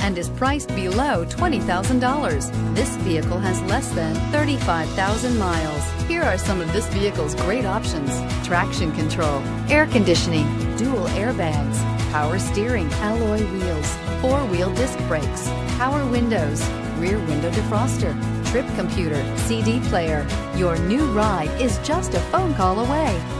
and is priced below $20,000. This vehicle has less than 35,000 miles. Here are some of this vehicle's great options. Traction control, air conditioning, dual airbags, power steering, alloy wheels, four-wheel disc brakes, power windows, rear window defroster, trip computer, CD player. Your new ride is just a phone call away.